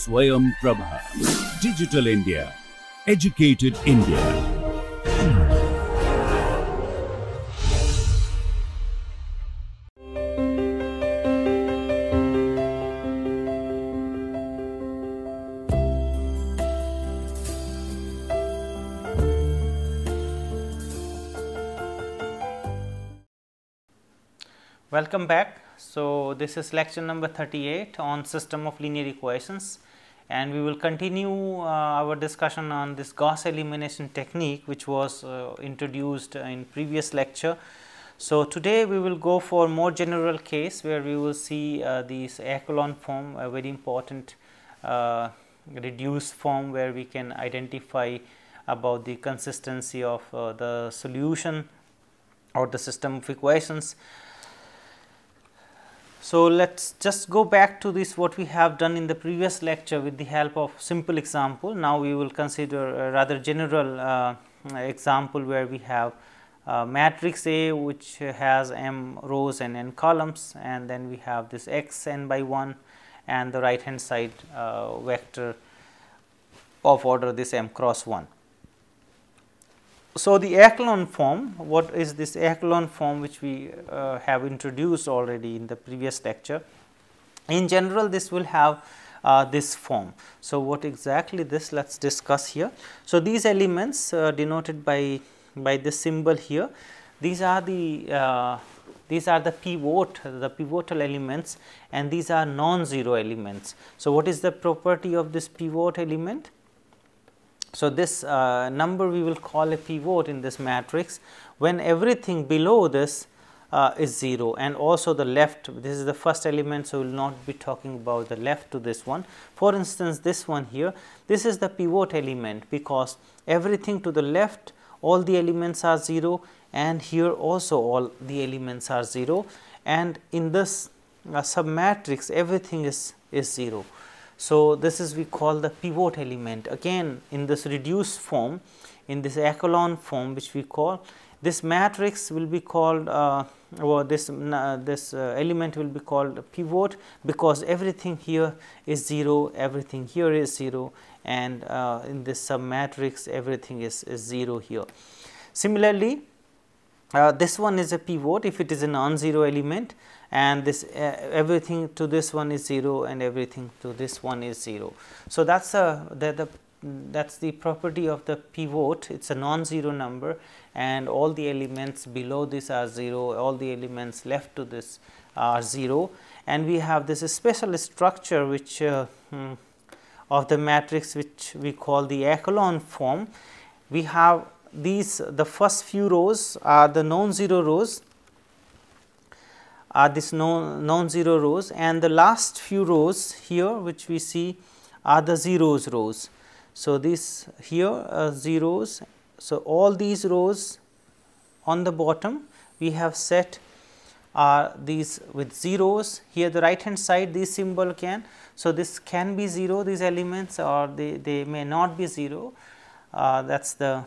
Swayam Prabha. Digital India. Educated India. Welcome back. So, this is lecture number 38 on system of linear equations and we will continue uh, our discussion on this Gauss elimination technique which was uh, introduced in previous lecture. So, today we will go for more general case where we will see uh, this echelon form a very important uh, reduced form where we can identify about the consistency of uh, the solution or the system of equations. So, let us just go back to this what we have done in the previous lecture with the help of simple example. Now, we will consider a rather general uh, example where we have uh, matrix A which has m rows and n columns and then we have this x n by 1 and the right hand side uh, vector of order this m cross 1. So, the echelon form, what is this echelon form which we uh, have introduced already in the previous lecture. In general, this will have uh, this form. So, what exactly this let us discuss here. So, these elements uh, denoted by, by this symbol here, these are the uh, these are the pivot the pivotal elements and these are non-zero elements. So, what is the property of this pivot element? So, this uh, number we will call a pivot in this matrix when everything below this uh, is 0 and also the left this is the first element. So, we will not be talking about the left to this one. For instance, this one here this is the pivot element because everything to the left all the elements are 0 and here also all the elements are 0 and in this uh, submatrix everything is, is 0. So, this is we call the pivot element again in this reduced form in this echelon form which we call this matrix will be called uh, or this uh, this uh, element will be called pivot because everything here is 0 everything here is 0 and uh, in this submatrix everything is, is 0 here. Similarly, uh, this one is a pivot if it is a non-zero element and this uh, everything to this one is 0 and everything to this one is 0. So, that is the, the that is the property of the pivot. It is a non-zero number and all the elements below this are 0 all the elements left to this are 0 and we have this special structure which uh, hmm, of the matrix which we call the echelon form. We have these the first few rows are the non-zero rows are this non, non-zero rows and the last few rows here which we see are the zeros rows. So, this here are zeros. So, all these rows on the bottom we have set are these with zeros here the right hand side this symbol can. So, this can be 0 these elements or they, they may not be 0 uh, that is the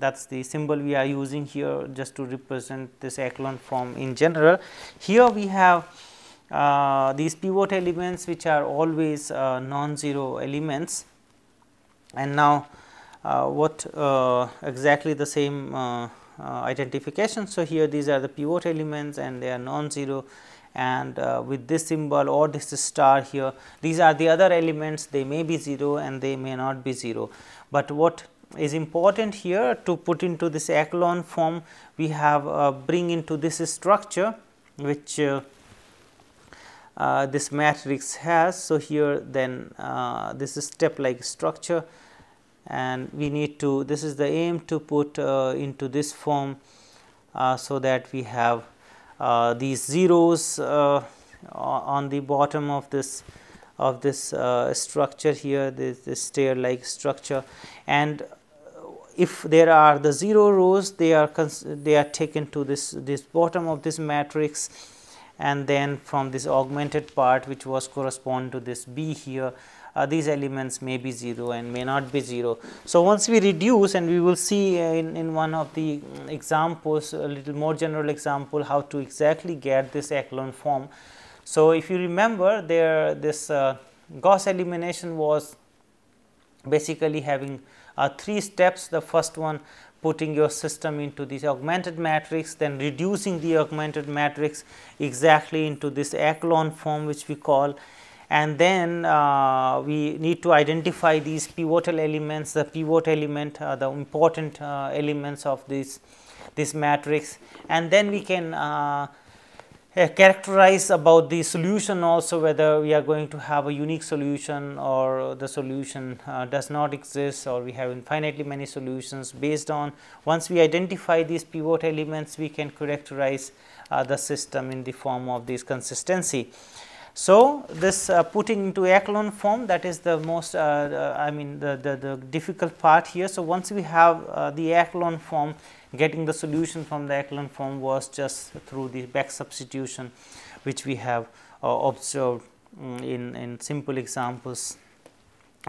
that is the symbol we are using here just to represent this echelon form in general. Here we have uh, these pivot elements which are always uh, non-zero elements and now uh, what uh, exactly the same uh, uh, identification. So, here these are the pivot elements and they are non-zero and with this symbol or this star here these are the other elements they may be 0 and they may not be 0, but what is important here to put into this echelon form we have uh, bring into this structure which uh, uh, this matrix has. So, here then uh, this is step like structure and we need to this is the aim to put uh, into this form uh, so that we have these zeros on the bottom of this of this structure here this, this stair like structure and if there are the 0 rows they are they are taken to this this bottom of this matrix and then from this augmented part which was correspond to this B here uh, these elements may be 0 and may not be 0. So, once we reduce and we will see in, in one of the examples a little more general example how to exactly get this echelon form. So, if you remember there this uh, Gauss elimination was basically having uh, three steps. The first one putting your system into this augmented matrix, then reducing the augmented matrix exactly into this echelon form which we call and then uh, we need to identify these pivotal elements, the pivot element, uh, the important uh, elements of this, this matrix and then we can uh, characterize about the solution also whether we are going to have a unique solution or the solution uh, does not exist or we have infinitely many solutions based on once we identify these pivot elements we can characterize uh, the system in the form of this consistency. So, this uh, putting into echelon form that is the most uh, uh, I mean the, the, the, difficult part here. So, once we have uh, the echelon form getting the solution from the echelon form was just through the back substitution which we have uh, observed um, in, in simple examples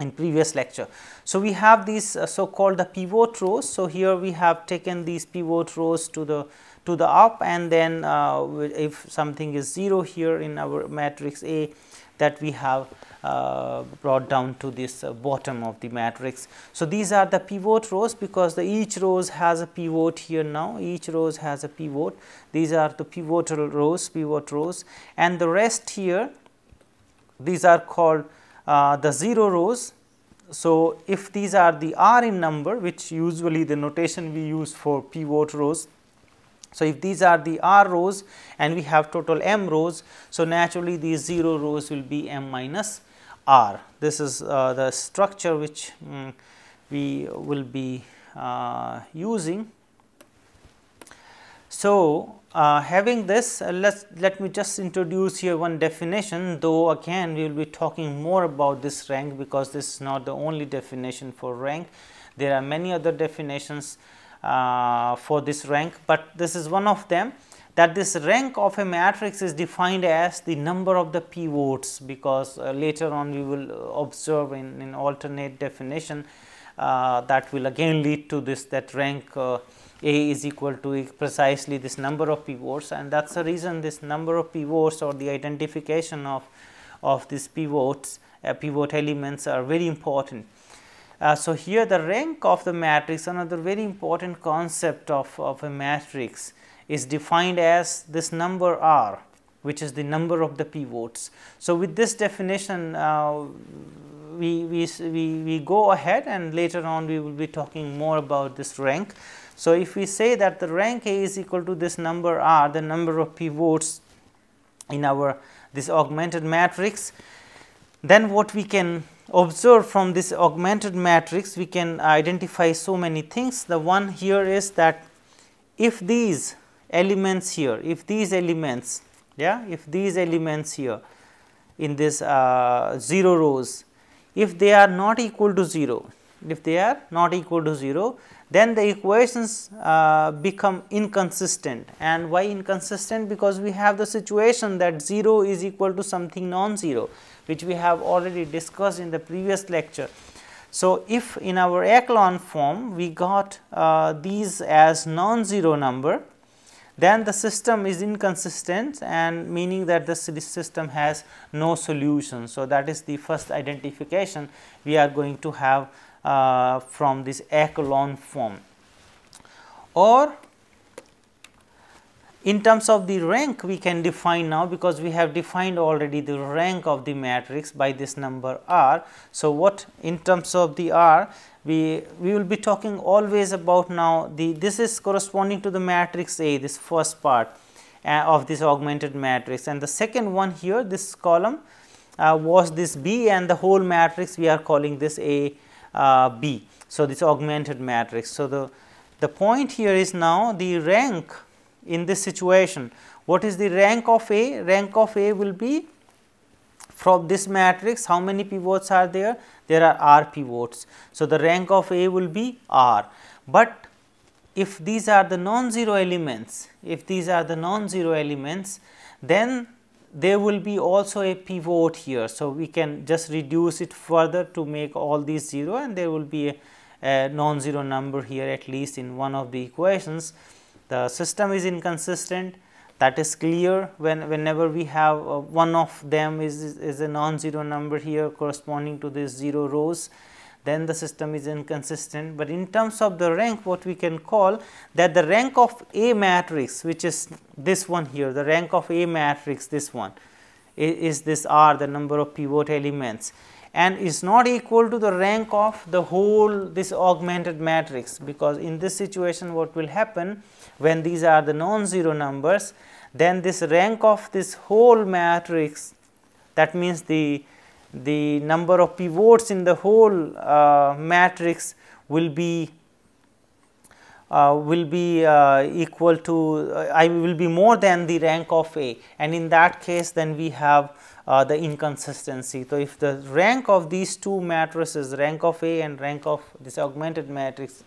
in previous lecture. So, we have these uh, so called the pivot rows. So, here we have taken these pivot rows to the to the up and then uh, if something is 0 here in our matrix A that we have uh, brought down to this uh, bottom of the matrix. So, these are the pivot rows because the each rows has a pivot here now each rows has a pivot these are the pivotal rows pivot rows and the rest here these are called uh, the 0 rows. So, if these are the r in number which usually the notation we use for pivot rows so, if these are the r rows and we have total m rows, so naturally these 0 rows will be m minus r. This is uh, the structure which um, we will be uh, using. So, uh, having this uh, let let me just introduce here one definition though again we will be talking more about this rank because this is not the only definition for rank. There are many other definitions uh, for this rank, but this is one of them that this rank of a matrix is defined as the number of the pivots because uh, later on we will observe in, in alternate definition uh, that will again lead to this that rank uh, A is equal to precisely this number of pivots and that is the reason this number of pivots or the identification of, of these pivots uh, pivot elements are very important. Uh, so, here the rank of the matrix another very important concept of, of a matrix is defined as this number r which is the number of the pivots. So, with this definition uh, we, we, we, we go ahead and later on we will be talking more about this rank. So, if we say that the rank A is equal to this number r the number of pivots in our this augmented matrix then what we can observe from this augmented matrix we can identify so many things. The one here is that if these elements here, if these elements, yeah, if these elements here in this uh, 0 rows, if they are not equal to 0, if they are not equal to 0, then the equations uh, become inconsistent. And why inconsistent? Because we have the situation that 0 is equal to something non-zero which we have already discussed in the previous lecture. So, if in our echelon form we got uh, these as non-zero number, then the system is inconsistent and meaning that the system has no solution. So, that is the first identification we are going to have uh, from this echelon form or in terms of the rank we can define now because we have defined already the rank of the matrix by this number r. So, what in terms of the r we we will be talking always about now the this is corresponding to the matrix A this first part uh, of this augmented matrix and the second one here this column uh, was this B and the whole matrix we are calling this A uh, B. So, this augmented matrix. So, the the point here is now the rank in this situation. What is the rank of A? Rank of A will be from this matrix how many pivots are there? There are r pivots. So, the rank of A will be r, but if these are the non-zero elements, if these are the non-zero elements, then there will be also a pivot here. So, we can just reduce it further to make all these 0 and there will be a, a non-zero number here at least in one of the equations the system is inconsistent, that is clear when whenever we have uh, one of them is, is a non-zero number here corresponding to these 0 rows then the system is inconsistent. But in terms of the rank what we can call that the rank of A matrix which is this one here the rank of A matrix this one is this R the number of pivot elements and is not equal to the rank of the whole this augmented matrix because in this situation what will happen when these are the non-zero numbers then this rank of this whole matrix that means the the number of pivots in the whole uh, matrix will be will be uh, equal to uh, I will be more than the rank of A. And in that case then we have uh, the inconsistency. So, if the rank of these two matrices rank of A and rank of this augmented matrix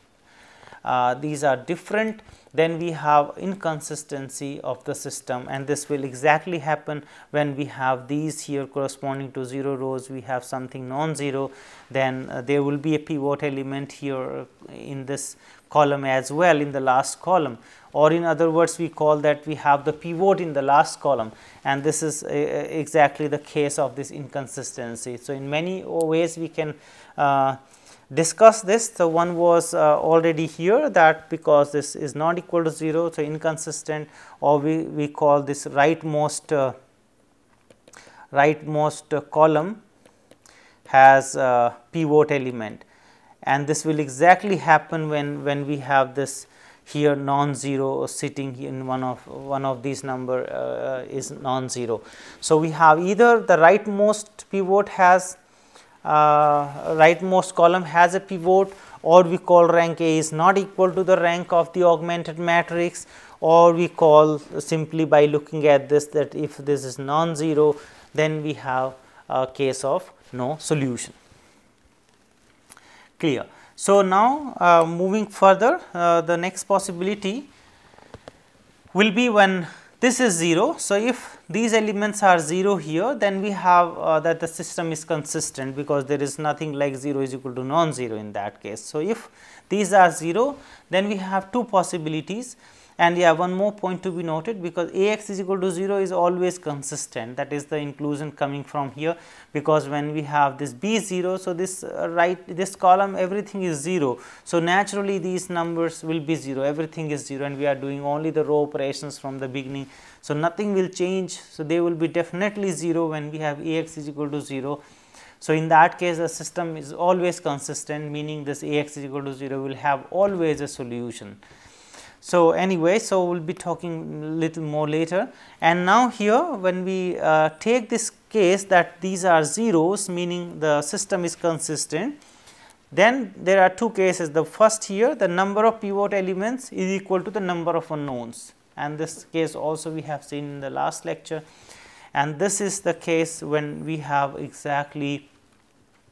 uh, these are different then we have inconsistency of the system. And this will exactly happen when we have these here corresponding to 0 rows. We have something non-zero then uh, there will be a pivot element here in this column as well in the last column or in other words we call that we have the pivot in the last column and this is uh, exactly the case of this inconsistency. So, in many ways we can uh, discuss this. So, one was uh, already here that because this is not equal to 0. So, inconsistent or we, we call this rightmost uh, rightmost uh, column has a pivot element and this will exactly happen when, when we have this here non-zero sitting in one of one of these number uh, is non-zero. So, we have either the rightmost pivot has uh, rightmost column has a pivot or we call rank A is not equal to the rank of the augmented matrix or we call simply by looking at this that if this is non-zero then we have a case of no solution clear. So, now uh, moving further uh, the next possibility will be when this is 0. So, if these elements are 0 here then we have uh, that the system is consistent because there is nothing like 0 is equal to non-zero in that case. So, if these are 0 then we have two possibilities and yeah one more point to be noted because Ax is equal to 0 is always consistent that is the inclusion coming from here because when we have this B 0. So, this uh, right this column everything is 0. So, naturally these numbers will be 0 everything is 0 and we are doing only the row operations from the beginning. So, nothing will change. So, they will be definitely 0 when we have Ax is equal to 0. So, in that case the system is always consistent meaning this Ax is equal to 0 will have always a solution. So, anyway, so we will be talking little more later. And now here when we uh, take this case that these are zeros meaning the system is consistent then there are two cases. The first here the number of pivot elements is equal to the number of unknowns. And this case also we have seen in the last lecture. And this is the case when we have exactly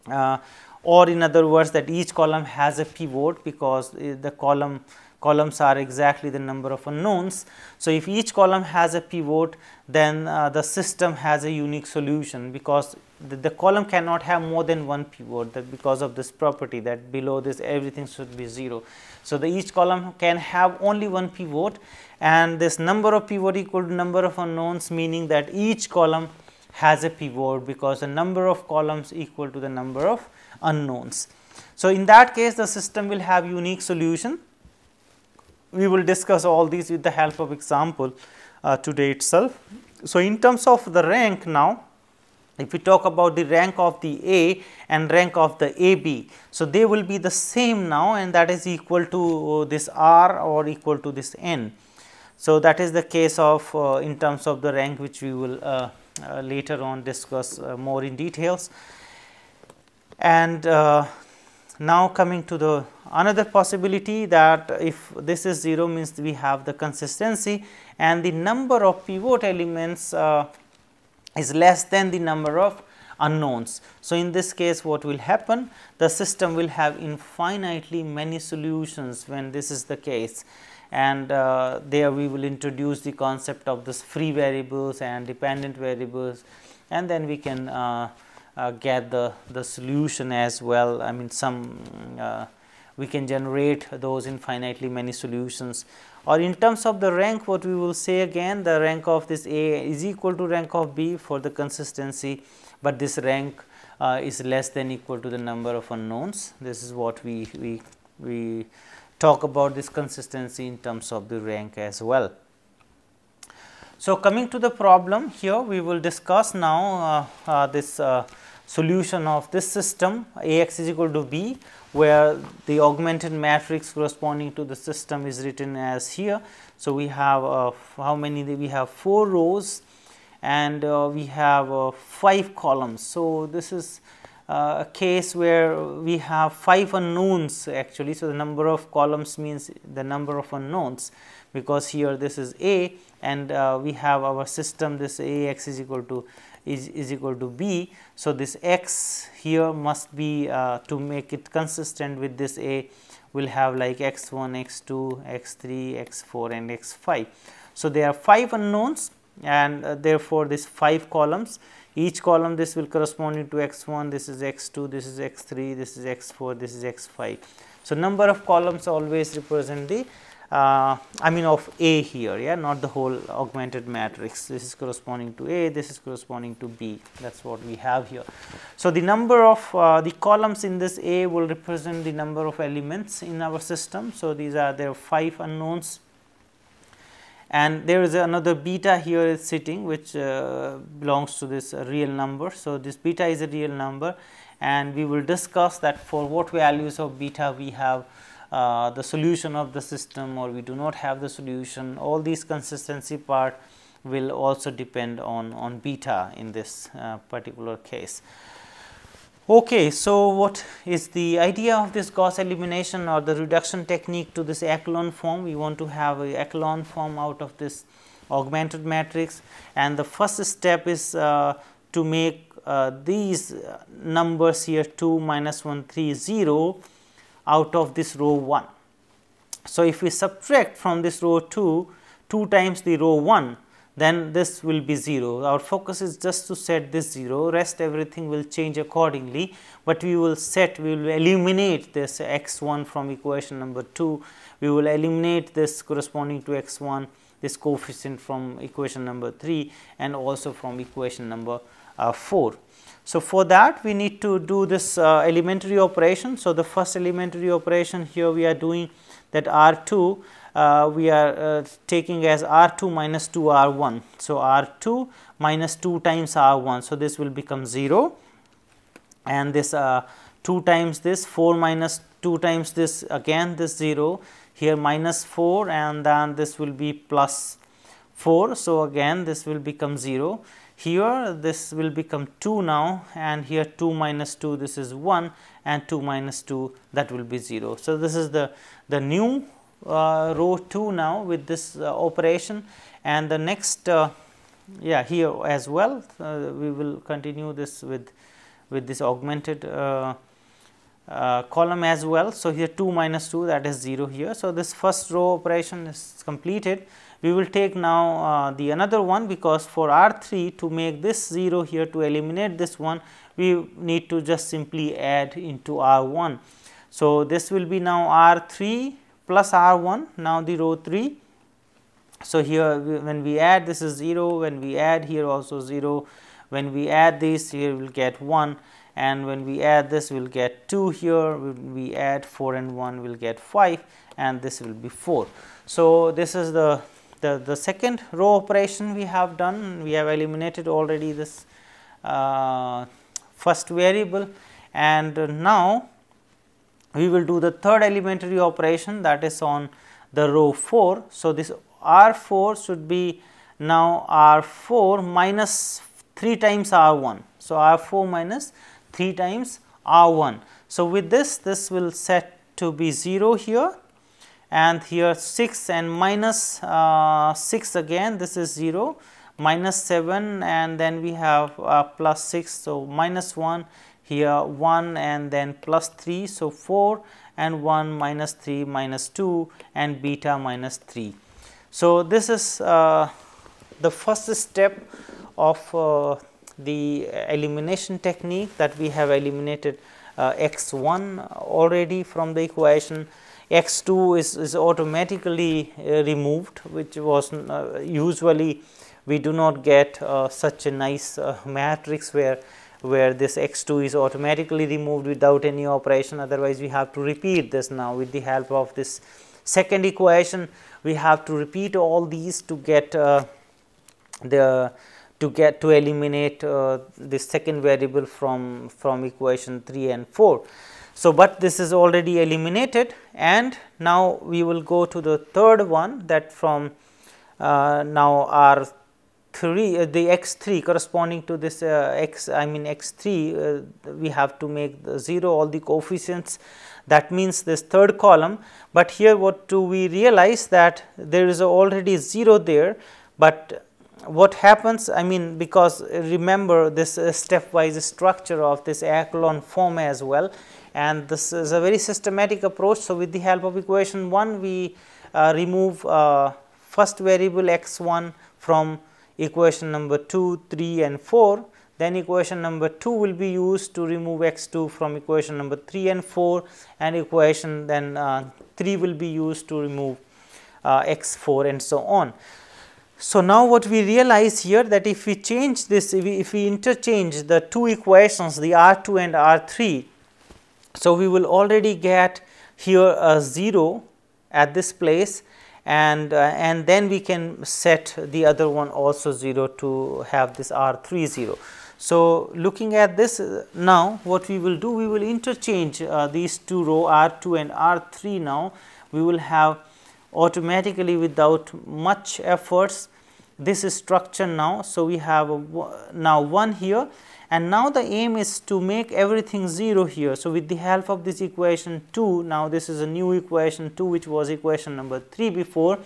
uh, or in other words that each column has a pivot because uh, the column columns are exactly the number of unknowns. So, if each column has a pivot then uh, the system has a unique solution because the, the, column cannot have more than one pivot that because of this property that below this everything should be 0. So, the each column can have only one pivot and this number of pivot equal to number of unknowns meaning that each column has a pivot because the number of columns equal to the number of unknowns. So, in that case the system will have unique solution we will discuss all these with the help of example uh, today itself. So, in terms of the rank now, if we talk about the rank of the A and rank of the AB. So, they will be the same now and that is equal to this R or equal to this N. So, that is the case of uh, in terms of the rank which we will uh, uh later on discuss uh, more in details. And uh, now coming to the another possibility that if this is 0 means we have the consistency and the number of pivot elements uh, is less than the number of unknowns. So, in this case what will happen? The system will have infinitely many solutions when this is the case. And uh, there we will introduce the concept of this free variables and dependent variables. And then we can uh, get the, the solution as well. I mean some uh, we can generate those infinitely many solutions or in terms of the rank what we will say again the rank of this A is equal to rank of B for the consistency, but this rank uh, is less than equal to the number of unknowns. This is what we, we, we talk about this consistency in terms of the rank as well. So, coming to the problem here we will discuss now uh, uh, this uh, solution of this system A x is equal to b where the augmented matrix corresponding to the system is written as here. So, we have uh, how many we have 4 rows and uh, we have uh, 5 columns. So, this is uh, a case where we have 5 unknowns actually. So, the number of columns means the number of unknowns because here this is A and uh, we have our system this A x is equal to is, is equal to b. So, this x here must be uh, to make it consistent with this a will have like x 1, x 2, x 3, x 4 and x 5. So, there are 5 unknowns and uh, therefore, this 5 columns each column this will corresponding to x 1, this is x 2, this is x 3, this is x 4, this is x 5. So, number of columns always represent the uh, I mean of A here, yeah, not the whole augmented matrix. This is corresponding to A, this is corresponding to B. That is what we have here. So, the number of uh, the columns in this A will represent the number of elements in our system. So, these are there are 5 unknowns and there is another beta here is sitting which uh, belongs to this real number. So, this beta is a real number and we will discuss that for what values of beta we have uh, the solution of the system or we do not have the solution all these consistency part will also depend on, on beta in this uh, particular case. Okay, so what is the idea of this Gauss elimination or the reduction technique to this echelon form? We want to have a echelon form out of this augmented matrix and the first step is uh, to make uh, these numbers here 2 minus 1 3 0 out of this row 1. So, if we subtract from this row 2 2 times the row 1 then this will be 0. Our focus is just to set this 0 rest everything will change accordingly, but we will set we will eliminate this x 1 from equation number 2, we will eliminate this corresponding to x 1 this coefficient from equation number 3 and also from equation number uh, 4. So, for that we need to do this uh, elementary operation. So, the first elementary operation here we are doing that R 2 uh, we are uh, taking as R 2 minus 2 R 1. So, R 2 minus 2 times R 1. So, this will become 0 and this uh, 2 times this 4 minus 2 times this again this 0 here minus 4 and then this will be plus 4. So, again this will become 0 here this will become 2 now and here 2 minus 2 this is 1 and 2 minus 2 that will be 0. So, this is the, the new uh, row 2 now with this uh, operation and the next uh, yeah here as well uh, we will continue this with with this augmented uh, uh, column as well. So, here 2 minus 2 that is 0 here. So, this first row operation is completed we will take now uh, the another one because for R 3 to make this 0 here to eliminate this one we need to just simply add into R 1. So, this will be now R 3 plus R 1 now the row 3. So, here when we add this is 0 when we add here also 0 when we add this here we will get 1 and when we add this we will get 2 here when we add 4 and 1 we will get 5 and this will be 4. So, this is the the, the second row operation we have done, we have eliminated already this uh, first variable and now we will do the third elementary operation that is on the row 4. So, this R 4 should be now R 4 minus 3 times R 1. So, R 4 minus 3 times R 1. So, with this this will set to be 0 here and here 6 and minus, uh, 6 again this is 0 minus 7 and then we have uh, plus 6. So, minus 1 here 1 and then plus 3. So, 4 and 1 minus 3 minus 2 and beta minus 3. So, this is uh, the first step of uh, the elimination technique that we have eliminated uh, x 1 already from the equation x 2 is, is automatically uh, removed which was uh, usually we do not get uh, such a nice matrix where where this x 2 is automatically removed without any operation. Otherwise we have to repeat this now with the help of this second equation. We have to repeat all these to get uh, the to get to eliminate uh, the second variable from from equation 3 and 4 so but this is already eliminated and now we will go to the third one that from uh, now our 3 uh, the x 3 corresponding to this uh, x I mean x 3 uh, we have to make the 0 all the coefficients. That means this third column, but here what do we realize that there is already 0 there, but what happens I mean because remember this uh, stepwise structure of this echelon form as well and this is a very systematic approach. So, with the help of equation 1 we uh, remove uh, first variable x 1 from equation number 2, 3 and 4 then equation number 2 will be used to remove x 2 from equation number 3 and 4 and equation then uh, 3 will be used to remove uh, x 4 and so on. So, now what we realize here that if we change this if we, if we interchange the two equations the R 2 and R 3. So, we will already get here a 0 at this place and uh, and then we can set the other one also 0 to have this R 3 0. So, looking at this uh, now what we will do we will interchange uh, these two row R 2 and R 3 now we will have automatically without much efforts this is structure now. So, we have now 1 here and now the aim is to make everything 0 here. So, with the help of this equation 2 now this is a new equation 2 which was equation number 3 before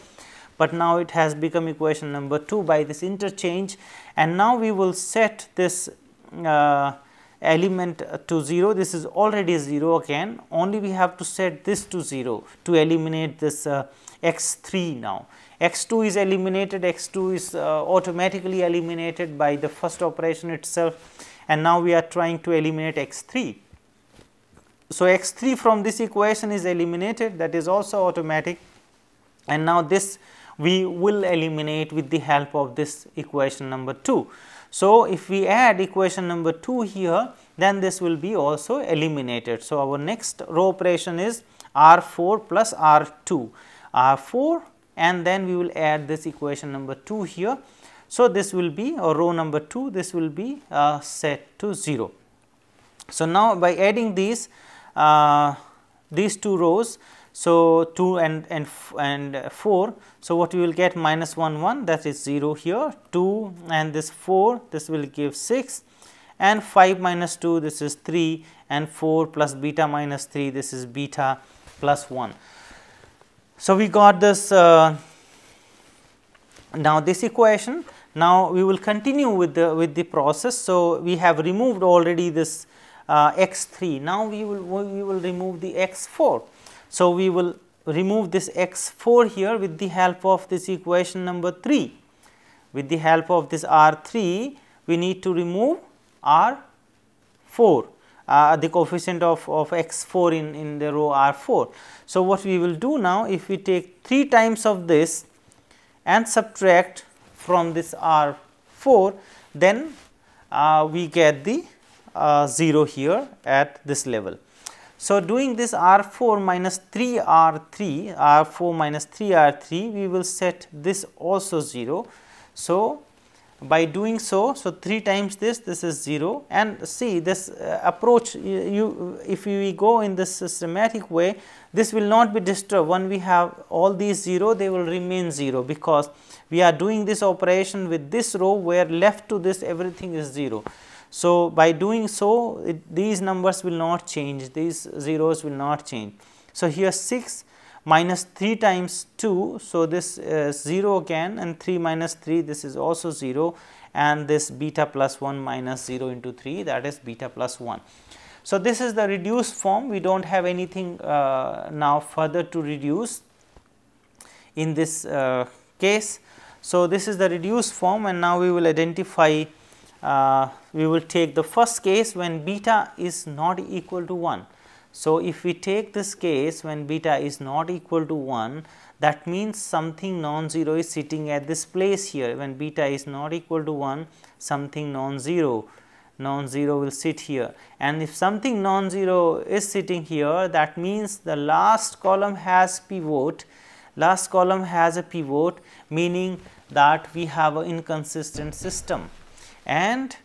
but now it has become equation number 2 by this interchange and now we will set this uh, element to 0 this is already 0 again only we have to set this to 0 to eliminate this uh, x 3 now x 2 is eliminated x 2 is uh, automatically eliminated by the first operation itself and now we are trying to eliminate x 3 so x 3 from this equation is eliminated that is also automatic and now this we will eliminate with the help of this equation number 2. So, if we add equation number 2 here then this will be also eliminated. So, our next row operation is R 4 plus R 2 R 4 and then we will add this equation number 2 here. So, this will be or row number 2 this will be uh, set to 0. So, now by adding these uh, these two rows so, 2 and, and, and 4. So, what we will get minus 1 1 that is 0 here 2 and this 4 this will give 6 and 5 minus 2 this is 3 and 4 plus beta minus 3 this is beta plus 1. So, we got this uh, now this equation now we will continue with the with the process. So, we have removed already this uh, x 3 now we will we will remove the x 4 so, we will remove this x 4 here with the help of this equation number 3. With the help of this R 3, we need to remove R 4, uh, the coefficient of, of x 4 in, in the row R 4. So, what we will do now, if we take 3 times of this and subtract from this R 4, then uh, we get the uh, 0 here at this level. So, doing this R 4 minus 3 R 3 R 4 minus 3 R 3 we will set this also 0. So, by doing so, so 3 times this this is 0 and see this uh, approach you, you if we go in this systematic way this will not be disturbed when we have all these 0 they will remain 0 because we are doing this operation with this row where left to this everything is 0. So, by doing so it, these numbers will not change these zeros will not change. So, here 6 minus 3 times 2. So, this is 0 again and 3 minus 3 this is also 0 and this beta plus 1 minus 0 into 3 that is beta plus 1. So, this is the reduced form we do not have anything uh, now further to reduce in this uh, case. So, this is the reduced form and now we will identify uh, we will take the first case when beta is not equal to 1. So, if we take this case when beta is not equal to 1 that means something non-zero is sitting at this place here. When beta is not equal to 1 something non-zero non-zero will sit here. And if something non-zero is sitting here that means the last column has pivot. Last column has a pivot meaning that we have an inconsistent system. And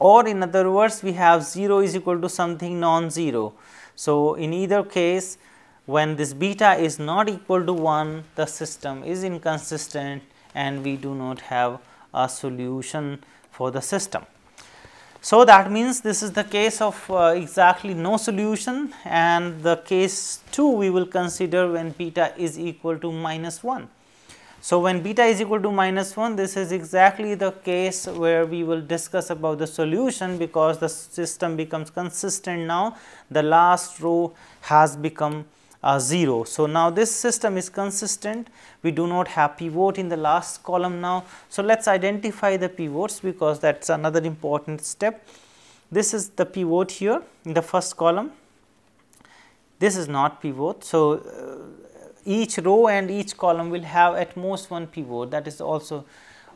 or in other words we have 0 is equal to something non-zero. So, in either case when this beta is not equal to 1 the system is inconsistent and we do not have a solution for the system. So, that means this is the case of uh, exactly no solution and the case 2 we will consider when beta is equal to minus 1. So, when beta is equal to minus 1 this is exactly the case where we will discuss about the solution because the system becomes consistent now the last row has become uh, 0. So, now this system is consistent we do not have pivot in the last column now. So, let us identify the pivots because that is another important step. This is the pivot here in the first column this is not pivot. So, uh, each row and each column will have at most one pivot that is also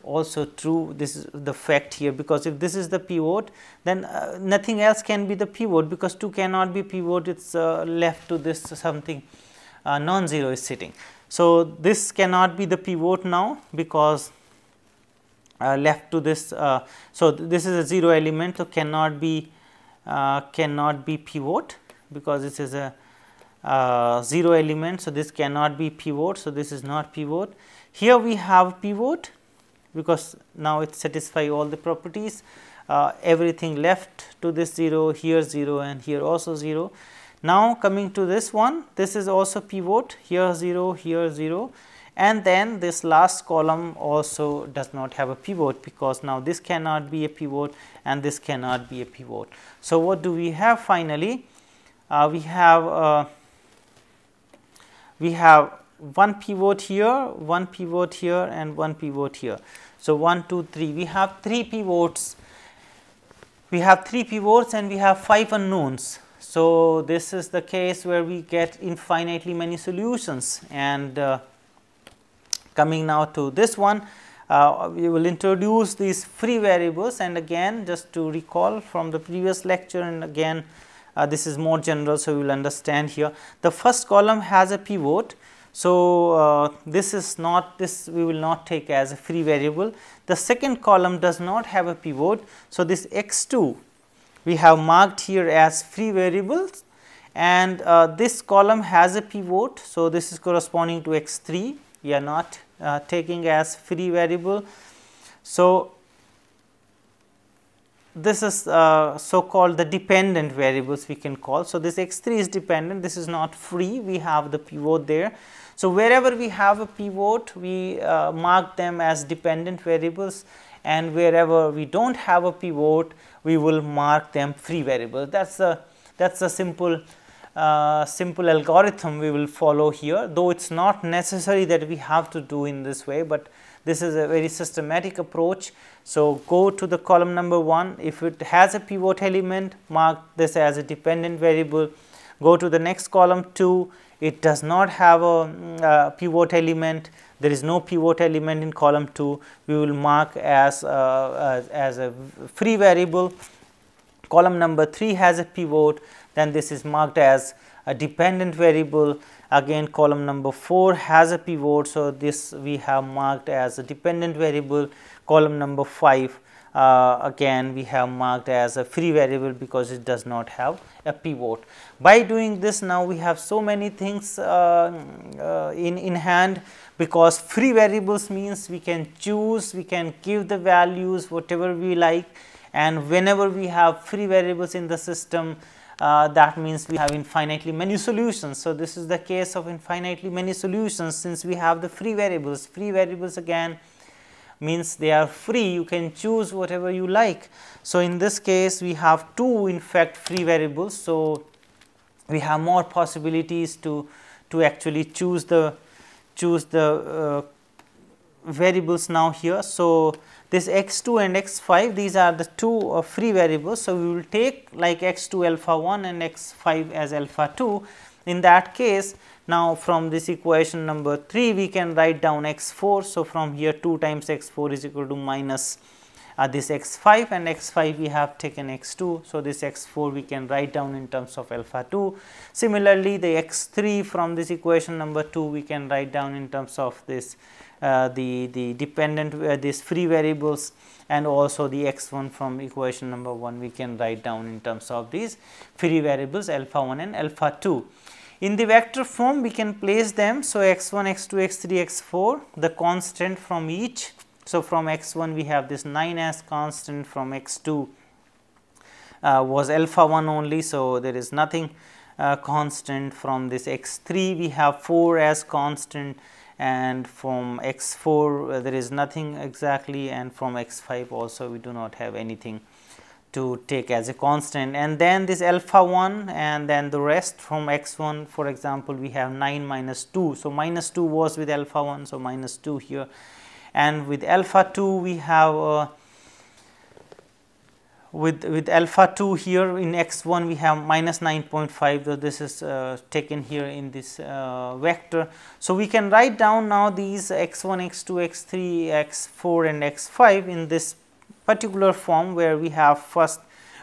also true this is the fact here because if this is the pivot then uh, nothing else can be the pivot because 2 cannot be pivot it is uh, left to this something uh, non-zero is sitting. So, this cannot be the pivot now because uh, left to this. Uh, so, this is a 0 element so cannot be uh, cannot be pivot because this is a 0 element. So, this cannot be pivot. So, this is not pivot. Here we have pivot because now it satisfy all the properties uh, everything left to this 0 here 0 and here also 0. Now, coming to this one this is also pivot here 0 here 0 and then this last column also does not have a pivot because now this cannot be a pivot and this cannot be a pivot. So, what do we have finally? Uh, we have uh, we have one pivot here, one pivot here and one pivot here. So, 1, 2, 3 we have 3 pivots, we have 3 pivots and we have 5 unknowns. So, this is the case where we get infinitely many solutions and uh, coming now to this one uh, we will introduce these free variables and again just to recall from the previous lecture and again uh, this is more general. So, you will understand here the first column has a pivot so, uh, this is not this we will not take as a free variable. The second column does not have a pivot. So, this x 2 we have marked here as free variables and uh, this column has a pivot. So, this is corresponding to x 3 we are not uh, taking as free variable. So, this is uh, so called the dependent variables we can call. So, this x 3 is dependent this is not free we have the pivot there. So, wherever we have a pivot we uh, mark them as dependent variables and wherever we do not have a pivot we will mark them free variables. That is a that is a simple uh, simple algorithm we will follow here though it is not necessary that we have to do in this way, but this is a very systematic approach. So, go to the column number 1 if it has a pivot element mark this as a dependent variable. Go to the next column 2 it does not have a, a pivot element. There is no pivot element in column 2 we will mark as, uh, as, as a free variable. Column number 3 has a pivot. Then this is marked as a dependent variable again column number 4 has a pivot so this we have marked as a dependent variable column number 5 uh, again we have marked as a free variable because it does not have a pivot. By doing this now we have so many things uh, uh, in, in hand because free variables means we can choose, we can give the values whatever we like and whenever we have free variables in the system uh, that means we have infinitely many solutions. So, this is the case of infinitely many solutions since we have the free variables. Free variables again means they are free you can choose whatever you like. So, in this case we have two in fact free variables. So, we have more possibilities to to actually choose the choose the uh, variables now here. So, this x2 and x5 these are the two uh, free variables. So, we will take like x2 alpha 1 and x5 as alpha 2. In that case now from this equation number 3 we can write down x4. So, from here 2 times x4 is equal to minus uh, this x5 and x5 we have taken x2. So, this x4 we can write down in terms of alpha 2. Similarly, the x3 from this equation number 2 we can write down in terms of this the, the dependent uh, these free variables and also the x1 from equation number 1 we can write down in terms of these free variables alpha 1 and alpha 2. In the vector form we can place them. So, x1, x2, x3, x4 the constant from each so, from x 1 we have this 9 as constant from x 2 uh, was alpha 1 only. So, there is nothing uh, constant from this x 3 we have 4 as constant and from x 4 uh, there is nothing exactly and from x 5 also we do not have anything to take as a constant and then this alpha 1 and then the rest from x 1 for example we have 9 minus 2. So, minus 2 was with alpha 1. So, minus 2 here and with alpha 2 we have uh, with with alpha 2 here in x 1 we have minus 9.5 though this is uh, taken here in this uh, vector. So, we can write down now these x 1 x 2 x 3 x 4 and x 5 in this particular form where we have first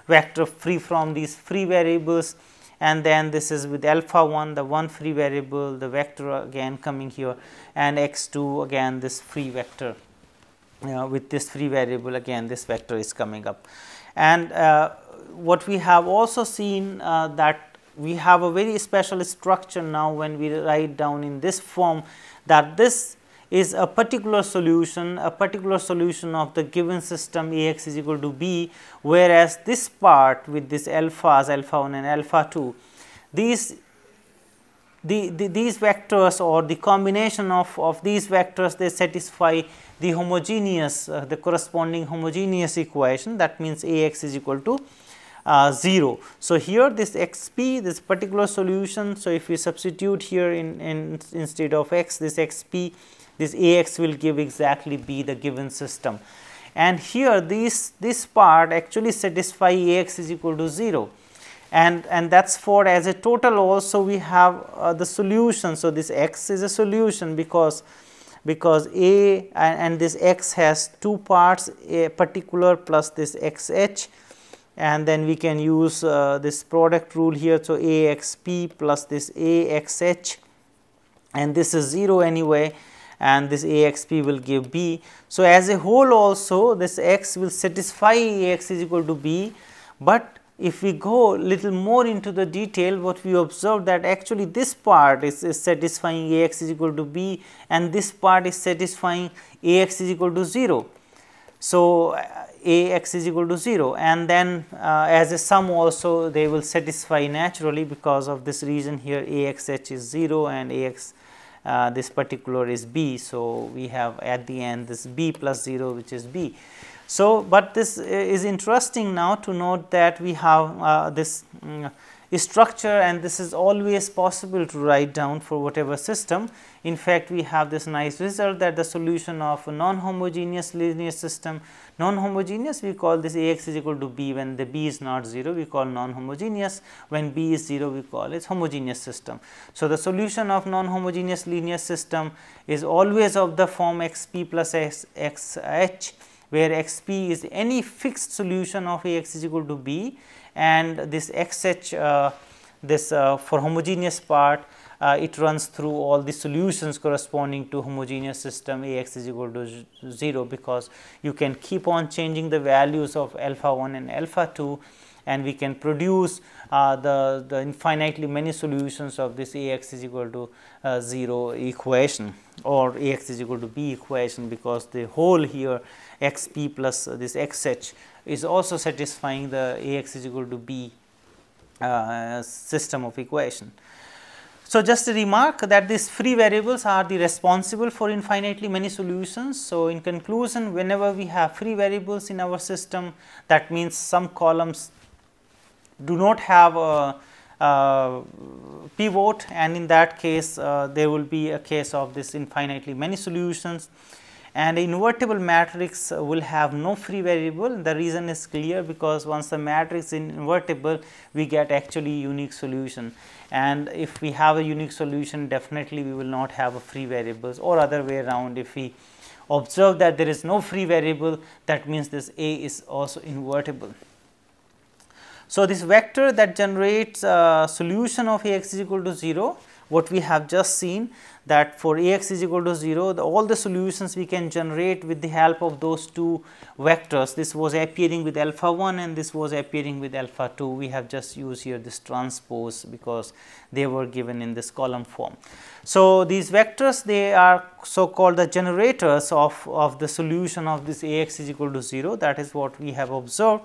vector free from these free variables and then this is with alpha 1 the one free variable the vector again coming here and x 2 again this free vector uh, with this free variable again this vector is coming up. And uh, what we have also seen uh, that we have a very special structure now when we write down in this form that this is a particular solution, a particular solution of the given system A x is equal to b, whereas this part with this alphas alpha 1 and alpha 2, these the, the, these vectors or the combination of, of these vectors they satisfy the homogeneous uh, the corresponding homogeneous equation that means A x is equal to uh, 0. So, here this x p this particular solution. So, if we substitute here in, in instead of x this x p this A x will give exactly b the given system. And here this, this part actually satisfy A x is equal to 0 and, and that is for as a total also we have uh, the solution. So, this x is a solution because because A and, and, this x has two parts a particular plus this x h and then we can use uh, this product rule here. So, A x p plus this A x h and this is 0 anyway and this A x p will give b. So, as a whole also this x will satisfy A x is equal to b, but if we go little more into the detail what we observe that actually this part is, is satisfying A x is equal to b and this part is satisfying A x is equal to 0. So, A x is equal to 0 and then uh, as a sum also they will satisfy naturally because of this reason here A x h is 0 and A x uh, this particular is b. So, we have at the end this b plus 0 which is b. So, but this is interesting now to note that we have uh, this um, structure and this is always possible to write down for whatever system. In fact, we have this nice result that the solution of a non-homogeneous linear system, non-homogeneous we call this A x is equal to b when the b is not 0 we call non-homogeneous, when b is 0 we call it homogeneous system. So, the solution of non-homogeneous linear system is always of the form x p plus x, x h where x p is any fixed solution of A x is equal to b and this x h uh, this uh, for homogeneous part uh, it runs through all the solutions corresponding to homogeneous system A x is equal to 0 because you can keep on changing the values of alpha 1 and alpha 2 and we can produce uh, the, the infinitely many solutions of this A x is equal to uh, 0 equation or A x is equal to b equation because the whole here x p plus this x h is also satisfying the A x is equal to b uh, system of equation. So, just a remark that these free variables are the responsible for infinitely many solutions. So, in conclusion whenever we have free variables in our system that means some columns do not have a, a pivot and in that case uh, there will be a case of this infinitely many solutions and invertible matrix will have no free variable. The reason is clear because once the matrix is invertible, we get actually unique solution and if we have a unique solution definitely we will not have a free variables or other way around if we observe that there is no free variable that means this A is also invertible. So, this vector that generates a solution of A x is equal to 0 what we have just seen that for Ax is equal to 0 the, all the solutions we can generate with the help of those two vectors. This was appearing with alpha 1 and this was appearing with alpha 2 we have just used here this transpose because they were given in this column form. So, these vectors they are so called the generators of, of the solution of this Ax is equal to 0 that is what we have observed.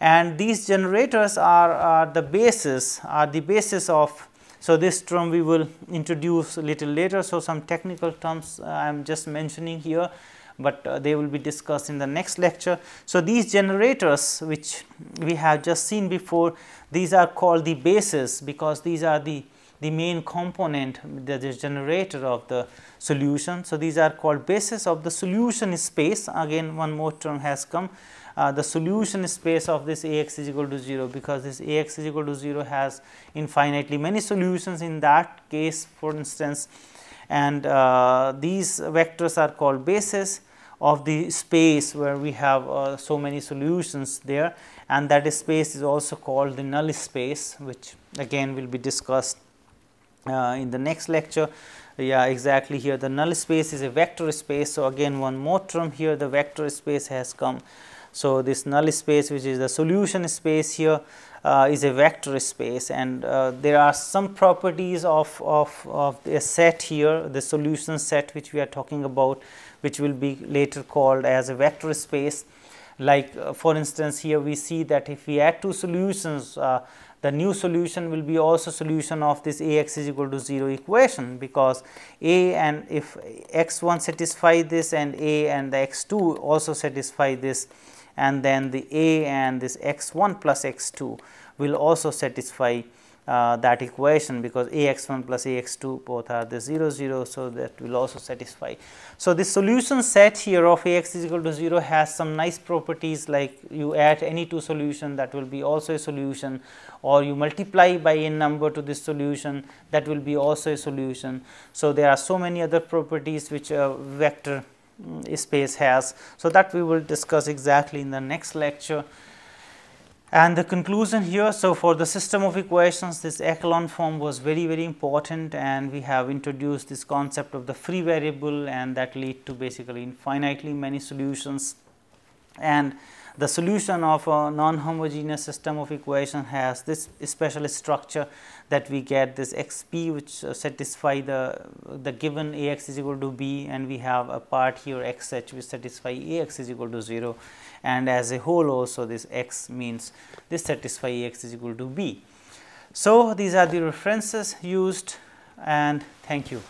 And these generators are, are the basis are the basis of so, this term we will introduce a little later. So, some technical terms uh, I am just mentioning here, but uh, they will be discussed in the next lecture. So, these generators which we have just seen before these are called the bases because these are the the main component the, the generator of the solution. So, these are called bases of the solution space again one more term has come uh, the solution space of this A x is equal to 0 because this A x is equal to 0 has infinitely many solutions in that case for instance and uh, these vectors are called bases of the space where we have uh, so many solutions there and that space is also called the null space which again will be discussed uh, in the next lecture. Yeah exactly here the null space is a vector space. So again one more term here the vector space has come so, this null space which is the solution space here uh, is a vector space and uh, there are some properties of, of, of a set here the solution set which we are talking about which will be later called as a vector space. Like uh, for instance, here we see that if we add two solutions uh, the new solution will be also solution of this A x is equal to 0 equation because A and if x 1 satisfy this and A and the x 2 also satisfy this and then the a and this x 1 plus x 2 will also satisfy uh, that equation because a x 1 plus a x 2 both are the 0 0. So, that will also satisfy. So, the solution set here of a x is equal to 0 has some nice properties like you add any two solution that will be also a solution or you multiply by a number to this solution that will be also a solution. So, there are so many other properties which a vector Mm, space has. So, that we will discuss exactly in the next lecture. And the conclusion here, so for the system of equations this echelon form was very very important and we have introduced this concept of the free variable and that lead to basically infinitely many solutions. And the solution of a non-homogeneous system of equation has this special structure that we get this x p which uh, satisfy the the given a x is equal to b and we have a part here x h which satisfy a x is equal to 0 and as a whole also this x means this satisfy a x is equal to b. So, these are the references used and thank you.